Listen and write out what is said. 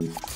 you.